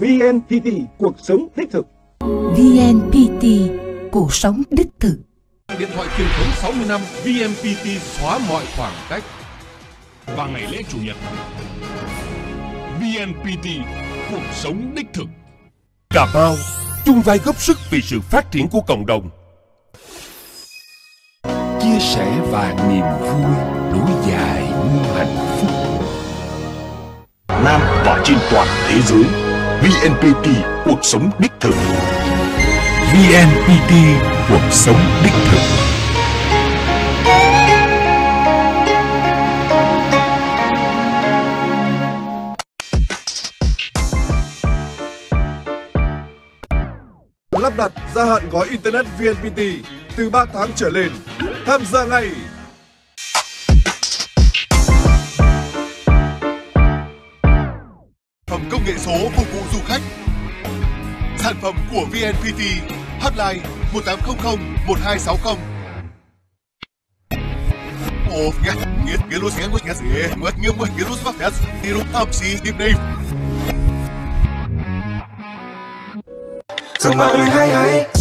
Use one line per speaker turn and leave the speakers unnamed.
VNPT, cuộc sống đích thực.
VNPT, cuộc sống đích thực.
Điện thoại truyền thống 60 năm VNPT xóa mọi khoảng cách.
Và ngày lễ Chủ nhật VNPT, cuộc sống đích thực.
Cà Mau, chung vai góp sức vì sự phát triển của cộng đồng. Chia sẻ và niềm vui nối dài như hạnh phúc.
Nam và trên toàn thế giới. VNPT, cuộc sống đích thực.
VNPT, cuộc sống đích thực.
lắp đặt gia hạn gói Internet VNPT từ 3 tháng trở lên. Tham gia ngay!
Phẩm công nghệ số phục vụ du khách. Sản phẩm của VNPT. Hotline 1800 1260. Ồ, nghe, nghe, hai luôn, nghe phát đi âm xí, tiếp đây.
Ơi hay hay